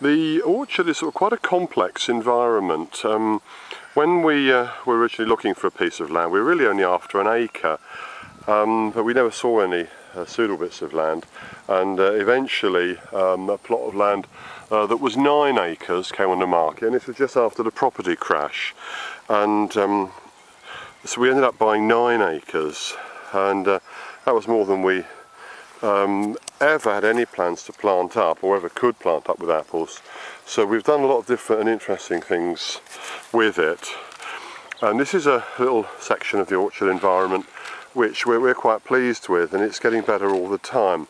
The orchard is quite a complex environment. Um, when we uh, were originally looking for a piece of land, we were really only after an acre, um, but we never saw any uh, suitable bits of land. And uh, eventually, um, a plot of land uh, that was nine acres came on the market, and this was just after the property crash. And um, so we ended up buying nine acres, and uh, that was more than we um, ever had any plans to plant up or ever could plant up with apples. So we've done a lot of different and interesting things with it. And this is a little section of the orchard environment which we're, we're quite pleased with and it's getting better all the time.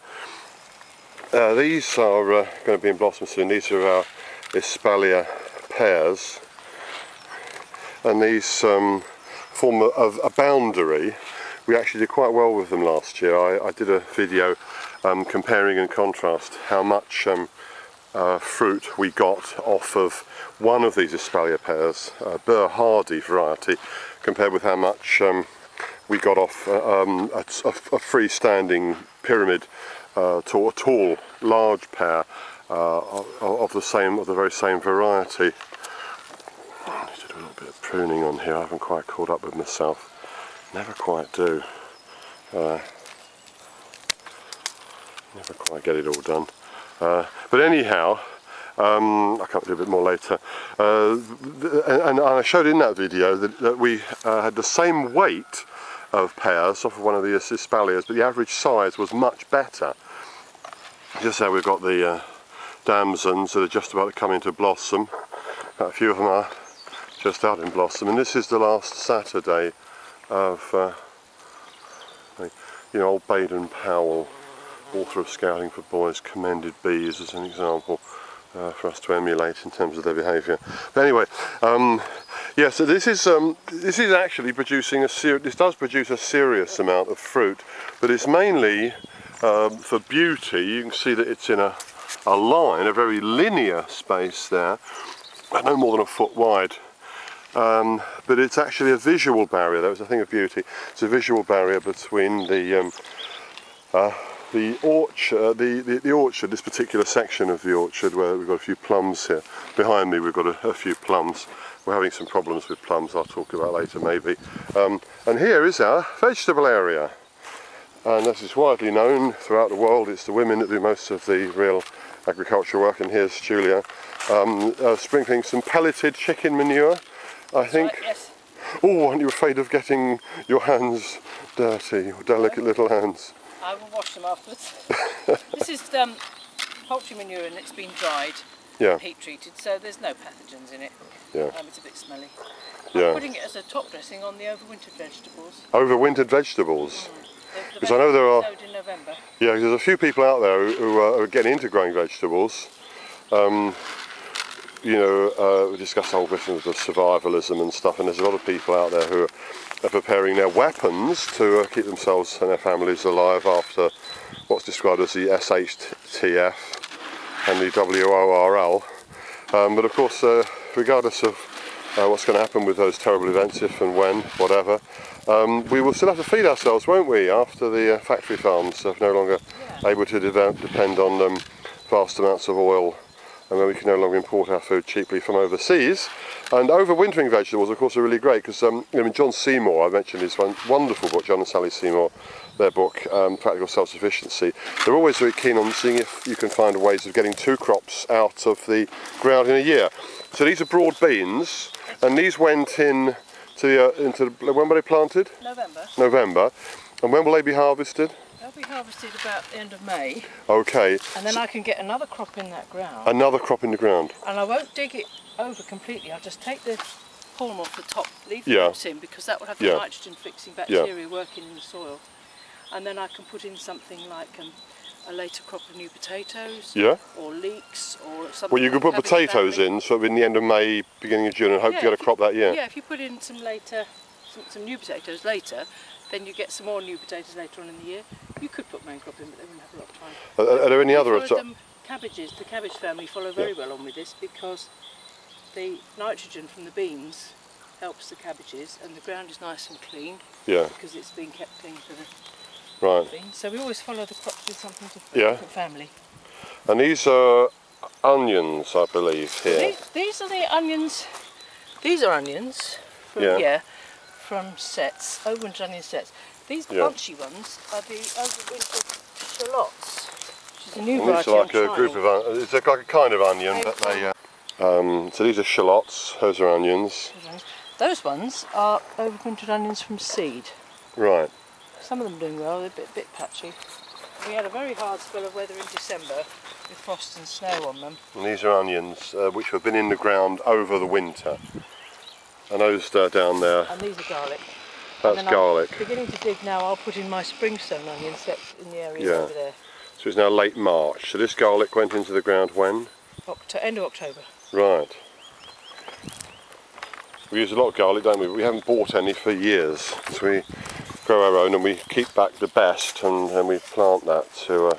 Uh, these are uh, going to be in blossom soon. These are our Espalier pears and these um, form a, a boundary we actually did quite well with them last year. I, I did a video um, comparing and contrast how much um, uh, fruit we got off of one of these espalier pears, a Beurré Hardy variety, compared with how much um, we got off uh, um, a, a, a freestanding pyramid uh, tall, tall, large pear uh, of the same, of the very same variety. I need to do a little bit of pruning on here. I haven't quite caught up with myself. Never quite do. Uh, never quite get it all done. Uh, but anyhow, um, I can't do a bit more later. Uh, and, and, I showed in that video that, that we uh, had the same weight of pears off of one of the espaliers, but the average size was much better. Just how we've got the uh, damsons that are just about to come into blossom. A few of them are just out in blossom, and this is the last Saturday of uh, you know old Baden Powell author of Scouting for Boys commended bees as an example uh, for us to emulate in terms of their behaviour. But anyway, um, yeah, so this is um, this is actually producing a this does produce a serious amount of fruit, but it's mainly um, for beauty. You can see that it's in a a line, a very linear space there, no more than a foot wide um, but it's actually a visual barrier. That was a thing of beauty. It's a visual barrier between the um, uh, the orchard, the, the, the, orchard, this particular section of the orchard where we've got a few plums here. Behind me we've got a, a few plums. We're having some problems with plums I'll talk about later maybe. Um, and here is our vegetable area. And as is widely known throughout the world, it's the women that do most of the real agricultural work. And here's Julia um, uh, sprinkling some pelleted chicken manure I think. Right, yes. Oh, aren't you afraid of getting your hands dirty, your delicate little hands? I will wash them afterwards. this is um, poultry manure and it's been dried, yeah. heat treated, so there's no pathogens in it. Yeah. Um, it's a bit smelly. Yeah. I'm putting it as a top dressing on the overwintered vegetables. Overwintered vegetables? Because mm. I know there are. Yeah, there's a few people out there who, who are getting into growing vegetables. Um, you know, uh, we discussed the whole question of survivalism and stuff, and there's a lot of people out there who are preparing their weapons to uh, keep themselves and their families alive after what's described as the SHTF and the WROL. Um, but of course, uh, regardless of uh, what's going to happen with those terrible events, if and when, whatever, um, we will still have to feed ourselves, won't we, after the uh, factory farms are no longer able to de depend on um, vast amounts of oil and then we can no longer import our food cheaply from overseas. And overwintering vegetables, of course, are really great because um, I mean, John Seymour, I mentioned his one wonderful book, John and Sally Seymour, their book, um, Practical Self-Sufficiency. They're always very keen on seeing if you can find ways of getting two crops out of the ground in a year. So these are broad beans, and these went in to the, uh, into the, when were they planted? November. November. And when will they be harvested? They'll be harvested about the end of May. Okay. And then I can get another crop in that ground. Another crop in the ground. And I won't dig it over completely. I'll just take the haulm off the top, leave the yeah. roots in because that would have the yeah. nitrogen fixing bacteria yeah. working in the soil. And then I can put in something like um, a later crop of new potatoes. Yeah. Or leeks or something. Well, you like could put potatoes in sort of in the end of May, beginning of June, and hope yeah, to get a crop that year. Yeah, if you put in some later, some, some new potatoes later, then you get some more new potatoes later on in the year. You could put main crop in, but they wouldn't have a lot of time. Are, are there any other? Them, cabbages, the cabbage family follow very yeah. well on with this because the nitrogen from the beans helps the cabbages and the ground is nice and clean. Yeah. Because it's been kept clean for the right. beans. So we always follow the crops with something different, yeah. family. And these are onions, I believe, here. These, these are the onions. These are onions. From, Yeah. yeah. From sets, overwinter onion sets. These Yeah. punchy ones are the overwinter shallots. Which is a new variety are like a group of, it's like a kind of onion, but they, uh, um, so these are shallots, those are onions. Those ones are overwintered onions from seed. Right, Some of them are doing well, they're a bit, bit patchy. We had a very hard spell of weather in December with frost and snow on them. and these are onions uh, which have been in the ground over the winter. And those uh, down there, And these are garlic. That's garlic. I'm beginning to dig now, I'll put in my springstone onion sets in the area Yeah. over there. So it's now late March. So this garlic went into the ground when? Octo- end of October. Right. We use a lot of garlic, don't we? But we haven't bought any for years. So we grow our own and we keep back the best and then we plant that to... Uh,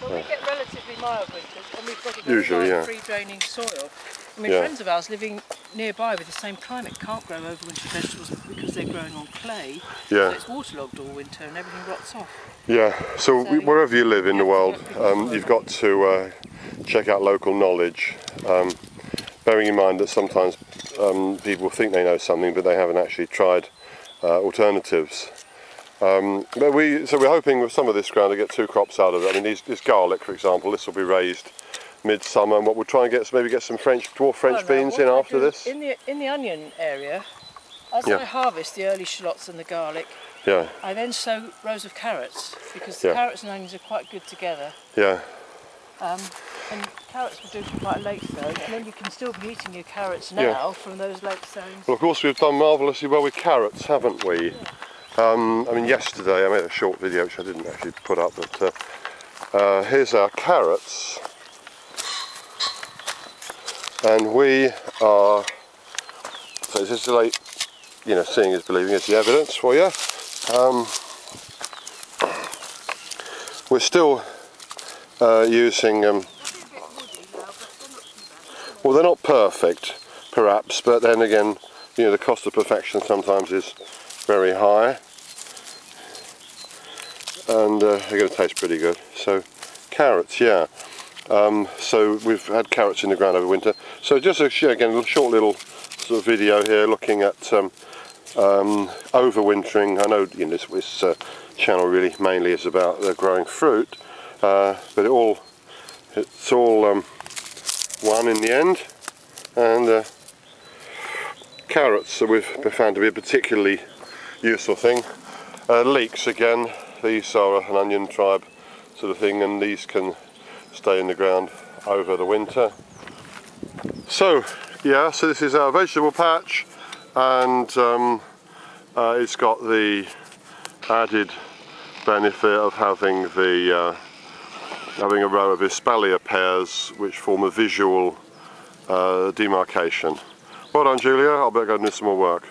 Well, we get relatively mild winters and we've got a very Usually, nice yeah. free draining soil. I mean, Yeah. friends of ours living nearby with the same climate can't grow overwinter vegetables because they're growing on clay. Yeah. So it's waterlogged all winter and everything rots off. Yeah, so So- wherever you live in the world, um, you've got to uh, check out local knowledge, um, bearing in mind that sometimes um, people think they know something, but they haven't actually tried uh, alternatives. Um, but we, so we're hoping with some of this ground to get two crops out of it. I mean, these, this garlic, for example, this will be raised midsummer, and what we'll try and get is maybe get some French dwarf French Well, beans in I after this. In the in the onion area, as Yeah. I harvest the early shallots and the garlic, Yeah, I then sow rows of carrots because the Yeah. carrots and onions are quite good together. yeah, Um, and carrots will do for quite a late sow, and then you can still be eating your carrots now Yeah. from those late sowings. Well, of course, we've done marvellously well with carrots, haven't we? Um, I mean, yesterday I made a short video which I didn't actually put up, but uh, uh, here's our carrots. And we are, so this is late, you know, seeing is believing is the evidence for you. Um, we're still uh, using um, well, they're not perfect, perhaps, but then again, you know, the cost of perfection sometimes is very high, and uh, they're going to taste pretty good. So, carrots, yeah. Um, so we've had carrots in the ground over winter. So just a, again, a short little sort of video here looking at um, um, overwintering. I know you know, this, this uh, channel really mainly is about uh, growing fruit, uh, but it all it's all um, one in the end and uh, carrots we've found to be a particularly useful thing uh, leeks again these are an onion tribe sort of thing and these can stay in the ground over the winter so yeah so this is our vegetable patch and um, uh, it's got the added benefit of having the uh, having a row of espalier pears which form a visual uh, demarcation. Well done Julia, I'll better go and do some more work.